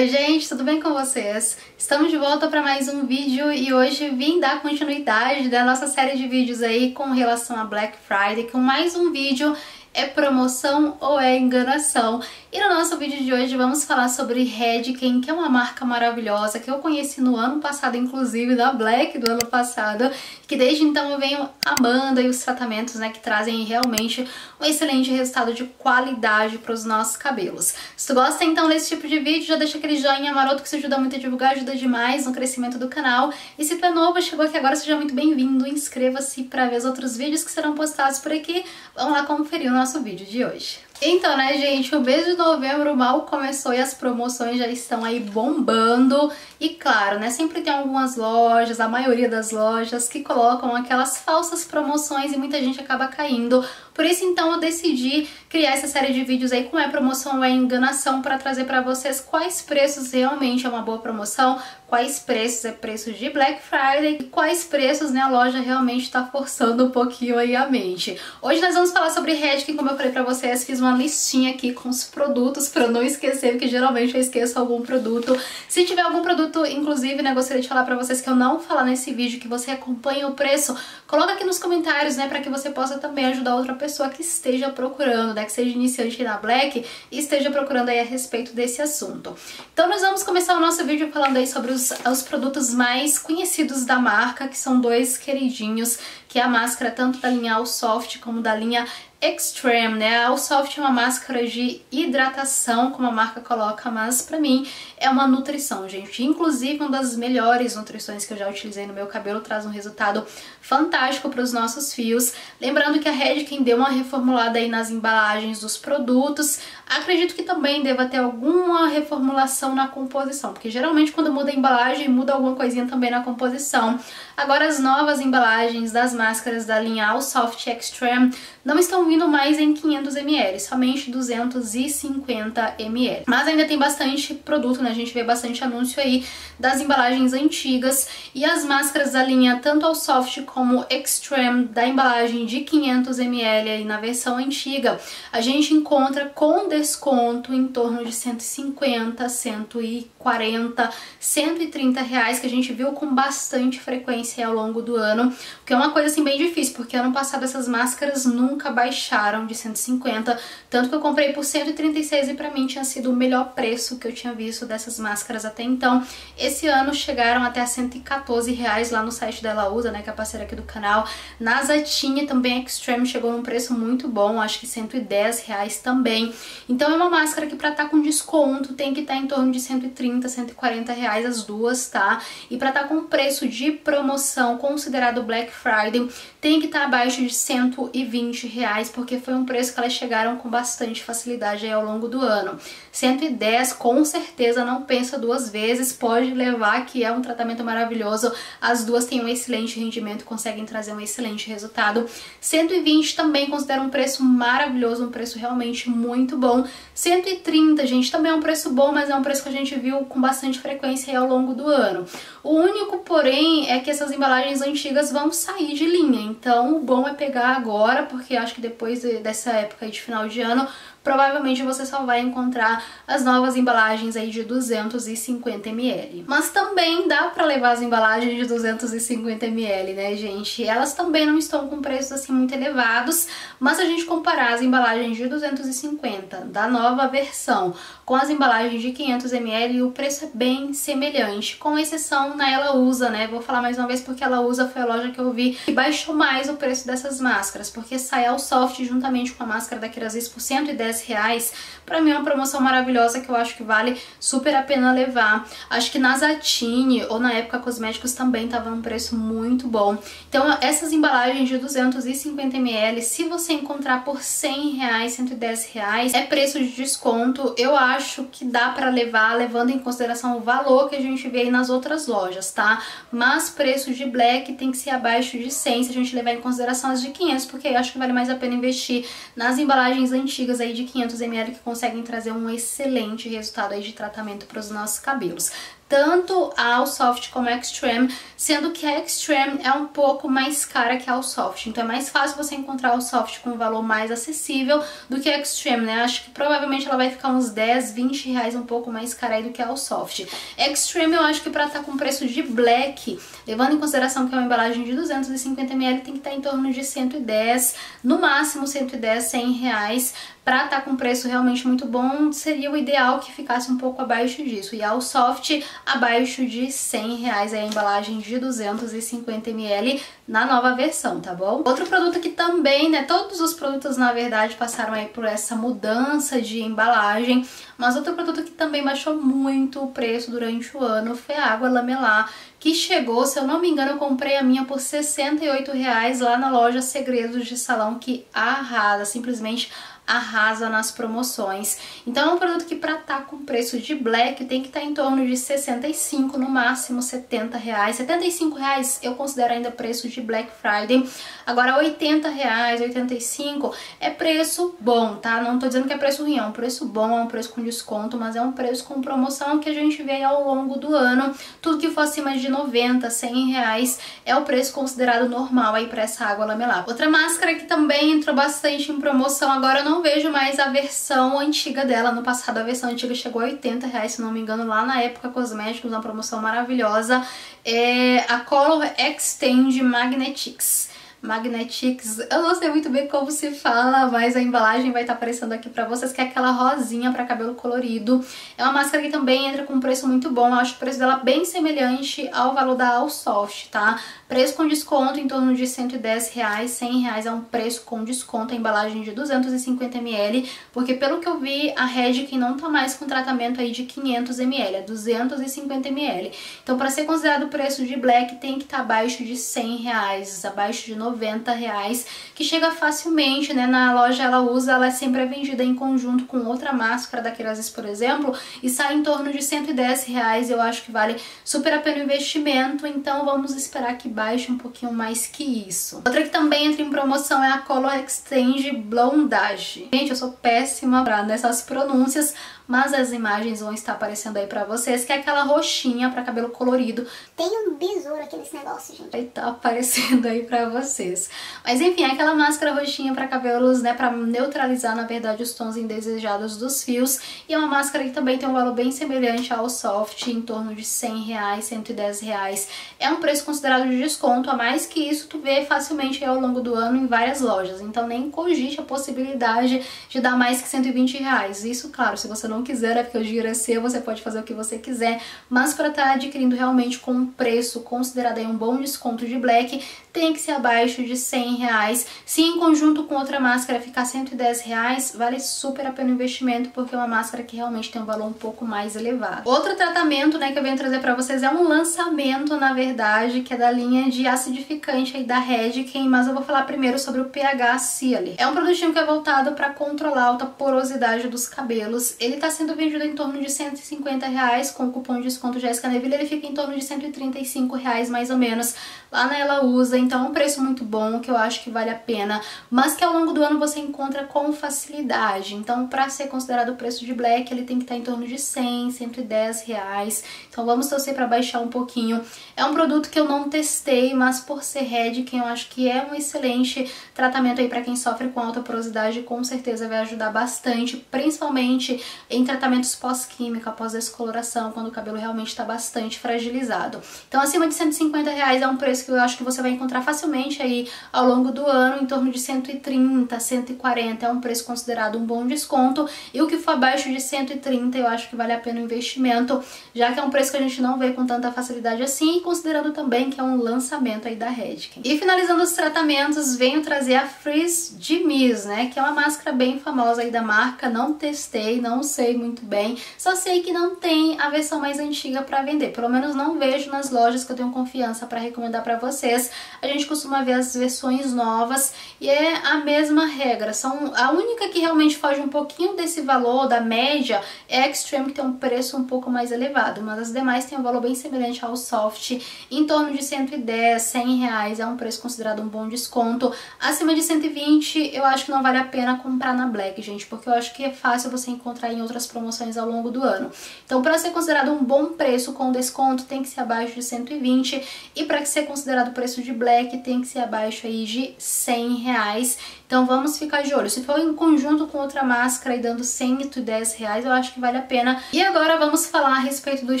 Oi gente, tudo bem com vocês? Estamos de volta para mais um vídeo e hoje vim dar continuidade da nossa série de vídeos aí com relação a Black Friday com mais um vídeo é promoção ou é enganação? E no nosso vídeo de hoje vamos falar sobre Redken, que é uma marca maravilhosa que eu conheci no ano passado, inclusive da Black do ano passado, que desde então eu venho amando e os tratamentos né, que trazem realmente um excelente resultado de qualidade para os nossos cabelos. Se tu gosta então desse tipo de vídeo, já deixa aquele joinha maroto que isso ajuda muito a divulgar, ajuda demais no crescimento do canal. E se tu é novo, chegou aqui agora, seja muito bem-vindo, inscreva-se para ver os outros vídeos que serão postados por aqui. Vamos lá conferir o nosso vídeo de hoje. Então, né, gente, o mês de novembro mal começou e as promoções já estão aí bombando. E claro, né, sempre tem algumas lojas, a maioria das lojas, que colocam aquelas falsas promoções e muita gente acaba caindo. Por isso, então, eu decidi criar essa série de vídeos aí com é promoção ou é enganação para trazer para vocês quais preços realmente é uma boa promoção, quais preços é preço de Black Friday e quais preços né, a loja realmente está forçando um pouquinho aí a mente. Hoje nós vamos falar sobre Redken, como eu falei para vocês, fiz uma listinha aqui com os produtos para não esquecer, porque geralmente eu esqueço algum produto. Se tiver algum produto, inclusive, né, gostaria de falar para vocês que eu não falar nesse vídeo, que você acompanha o preço, coloca aqui nos comentários, né, para que você possa também ajudar outra pessoa que esteja procurando, né, que seja iniciante na Black e esteja procurando aí a respeito desse assunto. Então nós vamos começar o nosso vídeo falando aí sobre os, os produtos mais conhecidos da marca, que são dois queridinhos, que é a máscara tanto da linha All Soft como da linha Extreme, né? A Allsoft é uma máscara de hidratação, como a marca coloca, mas pra mim é uma nutrição, gente. Inclusive, uma das melhores nutrições que eu já utilizei no meu cabelo, traz um resultado fantástico para os nossos fios. Lembrando que a Redken deu uma reformulada aí nas embalagens dos produtos. Acredito que também deva ter alguma reformulação na composição, porque geralmente quando muda a embalagem, muda alguma coisinha também na composição. Agora as novas embalagens das máscaras da linha All Soft Extreme não estão vindo mais em 500ml, somente 250ml. Mas ainda tem bastante produto, né? A gente vê bastante anúncio aí das embalagens antigas e as máscaras da linha tanto All Soft como Extreme da embalagem de 500ml aí na versão antiga, a gente encontra com desconto em torno de 150, 140, 130 reais que a gente viu com bastante frequência ao longo do ano, que é uma coisa assim bem difícil, porque ano passado essas máscaras nunca baixaram de 150, tanto que eu comprei por 136 e pra mim tinha sido o melhor preço que eu tinha visto dessas máscaras até então. Esse ano chegaram até a 114 reais lá no site dela usa, né, que é parceira aqui do canal. Na Zatini também Extreme chegou num preço muito bom, acho que 110 reais também. Então é uma máscara que pra estar tá com desconto tem que estar tá em torno de 130, 140 reais as duas, tá? E pra estar tá com preço de promoção considerado Black Friday tem que estar tá abaixo de 120 reais, porque foi um preço que elas chegaram com bastante facilidade ao longo do ano. 110 com certeza não pensa duas vezes, pode levar que é um tratamento maravilhoso. As duas têm um excelente rendimento, conseguem trazer um excelente resultado. 120 também considero um preço maravilhoso, um preço realmente muito bom. 130, gente, também é um preço bom, mas é um preço que a gente viu com bastante frequência ao longo do ano. O único, porém, é que essas embalagens antigas vão sair de linha, então o bom é pegar agora, porque acho que depois dessa época de final de ano provavelmente você só vai encontrar as novas embalagens aí de 250ml. Mas também dá pra levar as embalagens de 250ml, né, gente? Elas também não estão com preços assim muito elevados, mas se a gente comparar as embalagens de 250 da nova versão com as embalagens de 500ml, o preço é bem semelhante, com exceção na Ela Usa, né? Vou falar mais uma vez porque Ela Usa foi a loja que eu vi que baixou mais o preço dessas máscaras, porque sai ao soft juntamente com a máscara da Kerasis por 110 10 reais, pra mim é uma promoção maravilhosa que eu acho que vale super a pena levar. Acho que na Zatini ou na época Cosméticos também tava um preço muito bom. Então essas embalagens de 250ml, se você encontrar por 100 reais, 110 reais, é preço de desconto. Eu acho que dá pra levar, levando em consideração o valor que a gente vê aí nas outras lojas, tá? Mas preço de black tem que ser abaixo de 100 se a gente levar em consideração as de 500, porque eu acho que vale mais a pena investir nas embalagens antigas aí de de 500ml que conseguem trazer um excelente resultado aí de tratamento para os nossos cabelos. Tanto a All Soft como a Extreme, sendo que a Extreme é um pouco mais cara que a All Soft. Então é mais fácil você encontrar a All Soft com um valor mais acessível do que a Extreme, né? Acho que provavelmente ela vai ficar uns 10, 20 reais um pouco mais cara aí do que a All Soft. Extreme eu acho que pra estar tá com preço de black, levando em consideração que é uma embalagem de 250ml, tem que estar tá em torno de 110, no máximo 110, 100 reais para estar tá com preço realmente muito bom, seria o ideal que ficasse um pouco abaixo disso. E ao soft, abaixo de 100 reais a embalagem de 250ml na nova versão, tá bom? Outro produto que também, né, todos os produtos na verdade passaram aí por essa mudança de embalagem, mas outro produto que também baixou muito o preço durante o ano foi a água lamelar, que chegou, se eu não me engano, eu comprei a minha por 68 reais lá na loja Segredos de Salão, que arrasa, simplesmente arrasa nas promoções. Então é um produto que para estar tá com preço de black tem que estar tá em torno de 65, no máximo 70 reais. 75 reais eu considero ainda preço de Black Friday. Agora 80 reais, 85 é preço bom, tá? Não tô dizendo que é preço ruim, é um preço bom, é um preço com desconto, mas é um preço com promoção que a gente vê ao longo do ano. Tudo que for acima de 90, 100 reais é o preço considerado normal aí para essa água lamelar. Outra máscara que também entrou bastante em promoção, agora eu não vejo mais a versão antiga dela. No passado a versão antiga chegou a 80 reais, se não me engano, lá na época Cosméticos, uma promoção maravilhosa. É a Color Extend Magnetics. Magnetics, eu não sei muito bem como se fala, mas a embalagem vai estar tá aparecendo aqui pra vocês, que é aquela rosinha pra cabelo colorido. É uma máscara que também entra com um preço muito bom, eu acho o preço dela bem semelhante ao valor da All Soft, tá? Preço com desconto em torno de 110 reais, 100 reais é um preço com desconto, a embalagem de 250ml, porque pelo que eu vi, a Redken não tá mais com tratamento aí de 500ml, é 250ml. Então para ser considerado o preço de Black tem que estar tá abaixo de 100 reais, abaixo de 90 reais, que chega facilmente, né? Na loja ela usa, ela é sempre vendida em conjunto com outra máscara da Kerasis, por exemplo, e sai em torno de 110 reais, eu acho que vale super a pena o investimento, então vamos esperar que baixe um pouquinho mais que isso. Outra que também entra em promoção é a Color Exchange Blondage. Gente, eu sou péssima pra, nessas pronúncias, mas as imagens vão estar aparecendo aí pra vocês, que é aquela roxinha pra cabelo colorido. Tem um besouro aqui nesse negócio, gente. Vai tá aparecendo aí pra vocês. Mas enfim, é aquela máscara roxinha pra cabelos, né, pra neutralizar, na verdade, os tons indesejados dos fios. E é uma máscara que também tem um valor bem semelhante ao Soft, em torno de 100 reais, 110 reais. É um preço considerado de desconto, a mais que isso tu vê facilmente ao longo do ano em várias lojas. Então nem cogite a possibilidade de dar mais que 120 reais. Isso, claro, se você não não quiser, é porque o dinheiro é seu, você pode fazer o que você quiser, mas para estar tá adquirindo realmente com um preço considerado aí um bom desconto de black, tem que ser abaixo de 100 reais. Se em conjunto com outra máscara ficar 110 reais, vale super a pena o investimento, porque é uma máscara que realmente tem um valor um pouco mais elevado. Outro tratamento, né, que eu venho trazer pra vocês é um lançamento, na verdade, que é da linha de acidificante aí da Redken, mas eu vou falar primeiro sobre o pH Sealer. É um produtinho que é voltado para controlar a alta porosidade dos cabelos. Ele tá sendo vendido em torno de 150 reais, com o cupom de desconto Jéssica Neville ele fica em torno de 135 reais mais ou menos. Lá na Ela Usa, então é um preço muito bom, que eu acho que vale a pena, mas que ao longo do ano você encontra com facilidade. Então, para ser considerado o preço de Black, ele tem que estar em torno de 100, 110 reais. Então vamos torcer para baixar um pouquinho. É um produto que eu não testei, mas por ser Red, que eu acho que é um excelente tratamento aí para quem sofre com alta porosidade, com certeza vai ajudar bastante, principalmente em tratamentos pós-química, após descoloração, quando o cabelo realmente está bastante fragilizado. Então acima de 150 reais é um preço que eu acho que você vai encontrar facilmente aí ao longo do ano, em torno de 130, 140, é um preço considerado um bom desconto, e o que for abaixo de 130 eu acho que vale a pena o investimento, já que é um preço que a gente não vê com tanta facilidade assim, considerando também que é um lançamento aí da Redken. E finalizando os tratamentos, venho trazer a Freeze de Miss, né, que é uma máscara bem famosa aí da marca, não testei, não sei muito bem, só sei que não tem a versão mais antiga para vender, pelo menos não vejo nas lojas que eu tenho confiança para recomendar para vocês a gente costuma ver as versões novas e é a mesma regra. São a única que realmente foge um pouquinho desse valor da média é a Extreme que tem um preço um pouco mais elevado, mas as demais têm um valor bem semelhante ao Soft, em torno de 110, 100 reais, é um preço considerado um bom desconto. Acima de 120 eu acho que não vale a pena comprar na Black, gente, porque eu acho que é fácil você encontrar em outras promoções ao longo do ano. Então, para ser considerado um bom preço com desconto, tem que ser abaixo de 120 e para ser considerado preço de Black, tem que ser abaixo aí de 100 reais. Então vamos ficar de olho. Se for em conjunto com outra máscara e dando 110 reais, eu acho que vale a pena. E agora vamos falar a respeito dos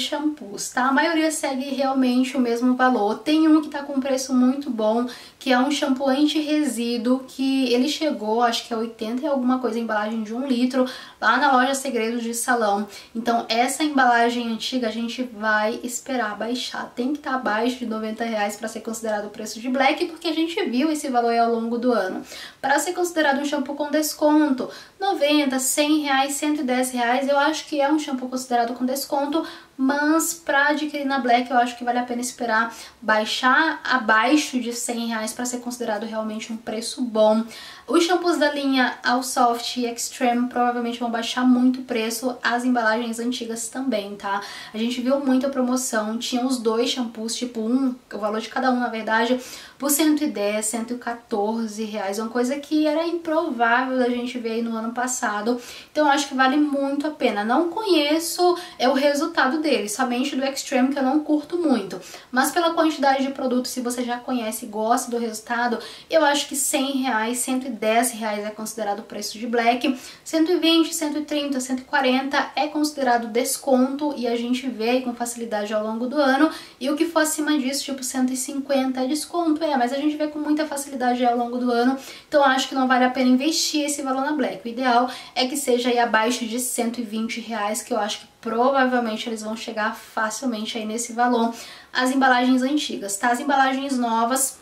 shampoos, tá? A maioria segue realmente o mesmo valor. Tem um que tá com preço muito bom, que é um shampoo anti-resíduo, que ele chegou, acho que é 80 e alguma coisa, embalagem de um litro, lá na loja Segredos de Salão. Então essa embalagem antiga a gente vai esperar baixar. Tem que estar tá abaixo de 90 reais para ser considerado o preço de black, porque a gente viu esse valor ao longo do ano. Para ser considerado um shampoo com desconto, 90, 100 reais, 110 reais, eu acho que é um shampoo considerado com desconto, mas para adquirir na Black eu acho que vale a pena esperar baixar abaixo de 100 reais para ser considerado realmente um preço bom. Os shampoos da linha All Soft e Extreme provavelmente vão baixar muito o preço, as embalagens antigas também, tá? A gente viu muita promoção, tinha os dois shampoos, tipo um, o valor de cada um na verdade, por 110, 114 reais, uma coisa que era improvável da gente ver aí no ano passado, então acho que vale muito a pena. Não conheço é o resultado dele, somente do Extreme que eu não curto muito, mas pela quantidade de produtos, se você já conhece e gosta do resultado, eu acho que 100 reais, 110 reais é considerado preço de Black, 120, 130, 140 é considerado desconto e a gente vê com facilidade ao longo do ano, e o que for acima disso, tipo 150 é desconto, é, mas a gente vê com muita facilidade ao longo do ano, então acho que não vale a pena investir esse valor na Black. O ideal é que seja aí abaixo de 120 reais, que eu acho que provavelmente eles vão chegar facilmente aí nesse valor. As embalagens antigas, tá? As embalagens novas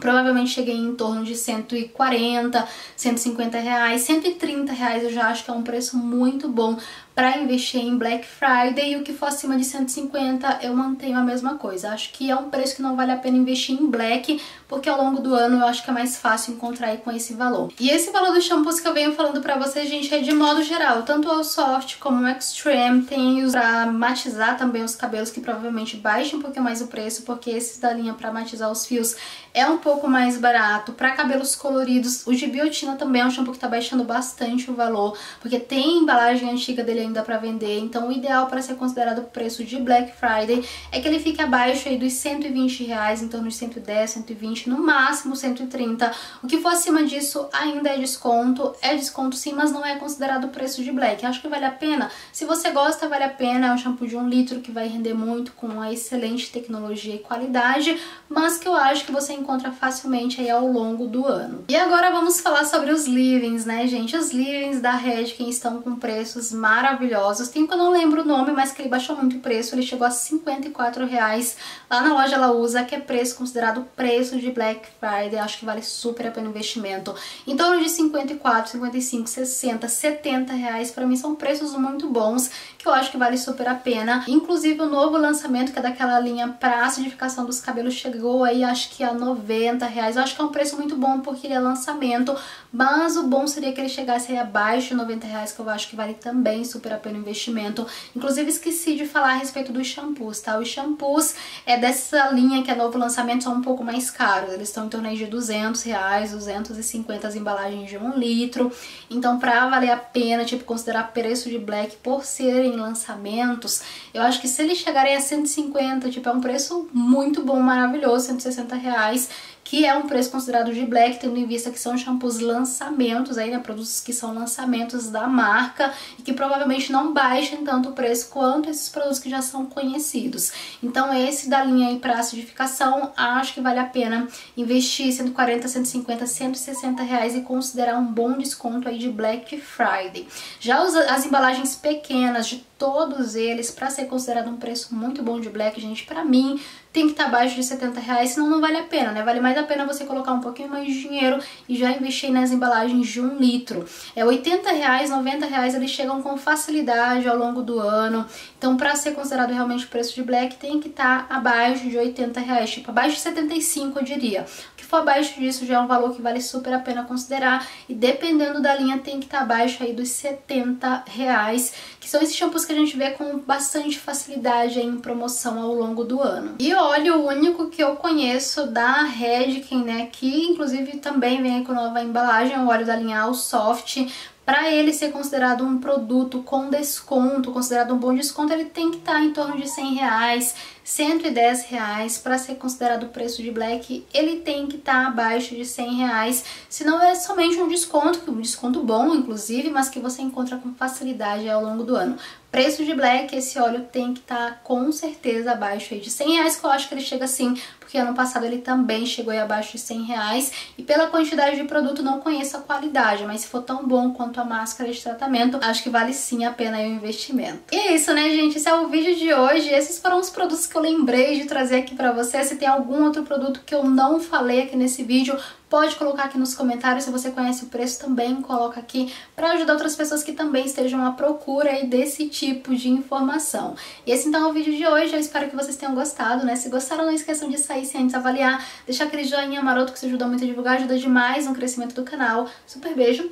Provavelmente cheguei em torno de 140, 150 reais, 130 reais eu já acho que é um preço muito bom para investir em Black Friday e o que for acima de 150 eu mantenho a mesma coisa. Acho que é um preço que não vale a pena investir em Black, porque ao longo do ano eu acho que é mais fácil encontrar aí com esse valor. E esse valor dos shampoos que eu venho falando pra vocês, gente, é de modo geral, tanto o Soft como o Extreme, tem os pra matizar também os cabelos, que provavelmente baixam um pouquinho mais o preço, porque esses da linha pra matizar os fios é um pouco mais barato. Pra cabelos coloridos, o de biotina também é um shampoo que tá baixando bastante o valor, porque tem embalagem antiga dele ainda para vender, então o ideal para ser considerado preço de Black Friday é que ele fique abaixo aí dos 120 reais, em torno de 110, 120, no máximo 130. O que for acima disso ainda é desconto, é desconto sim, mas não é considerado preço de Black. Acho que vale a pena. Se você gosta, vale a pena. É um shampoo de um litro que vai render muito com uma excelente tecnologia e qualidade, mas que eu acho que você encontra facilmente aí ao longo do ano. E agora vamos falar sobre os livings, né, gente? Os livings da Redken estão com preços maravilhosos maravilhosos. Tem um que eu não lembro o nome, mas que ele baixou muito o preço. Ele chegou a 54 reais. Lá na loja ela usa, que é preço considerado preço de Black Friday. Acho que vale super a pena o investimento. Em torno de 54, 55, 60, 70 reais. Pra mim são preços muito bons, que eu acho que vale super a pena. Inclusive o novo lançamento, que é daquela linha pra acidificação dos cabelos, chegou aí acho que a 90 reais. Eu acho que é um preço muito bom porque ele é lançamento, mas o bom seria que ele chegasse aí abaixo de 90 reais, que eu acho que vale também super a pena o investimento. Inclusive esqueci de falar a respeito dos shampoos, tá? Os shampoos é dessa linha que é novo lançamento, são um pouco mais caros. Eles estão em torno de 200 reais, 250 as embalagens de um litro. Então pra valer a pena, tipo, considerar preço de black por serem lançamentos, eu acho que se eles chegarem a 150, tipo, é um preço muito bom, maravilhoso, 160 reais que é um preço considerado de black, tendo em vista que são shampoos lançamentos, aí, né, produtos que são lançamentos da marca e que provavelmente não baixem tanto o preço quanto esses produtos que já são conhecidos. Então esse da linha aí para acidificação, acho que vale a pena investir 140, 150, 160 reais e considerar um bom desconto aí de Black Friday. Já as embalagens pequenas de todos eles para ser considerado um preço muito bom de black, gente, para mim tem que estar tá abaixo de 70 reais, senão não vale a pena, né? Vale mais a pena você colocar um pouquinho mais de dinheiro e já investir nas embalagens de um litro. É 80 reais, 90 reais, eles chegam com facilidade ao longo do ano. Então, para ser considerado realmente o preço de black, tem que estar tá abaixo de 80 reais, tipo abaixo de 75 eu diria for abaixo disso já é um valor que vale super a pena considerar e dependendo da linha tem que estar tá abaixo aí dos 70 reais, que são esses shampoos que a gente vê com bastante facilidade em promoção ao longo do ano. E óleo único que eu conheço da Redken, né, que inclusive também vem com nova embalagem, o óleo da linha All Soft, para ele ser considerado um produto com desconto, considerado um bom desconto, ele tem que estar tá em torno de 100 reais, 110 reais. Para ser considerado preço de Black, ele tem que estar tá abaixo de 100 reais, senão é somente um desconto, um desconto bom, inclusive, mas que você encontra com facilidade ao longo do ano. Preço de Black, esse óleo tem que estar tá, com certeza abaixo de 100 reais, que eu acho que ele chega assim porque ano passado ele também chegou aí abaixo de 100 reais. E pela quantidade de produto, não conheço a qualidade, mas se for tão bom quanto a máscara de tratamento, acho que vale sim a pena o investimento. E é isso, né, gente? Esse é o vídeo de hoje. Esses foram os produtos que eu lembrei de trazer aqui pra você. Se tem algum outro produto que eu não falei aqui nesse vídeo, Pode colocar aqui nos comentários se você conhece o preço também, coloca aqui para ajudar outras pessoas que também estejam à procura aí desse tipo de informação. E esse então é o vídeo de hoje, eu espero que vocês tenham gostado, né? Se gostaram, não esqueçam de sair sem antes avaliar, deixar aquele joinha maroto que isso ajuda muito a divulgar, ajuda demais no crescimento do canal. Super beijo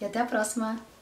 e até a próxima!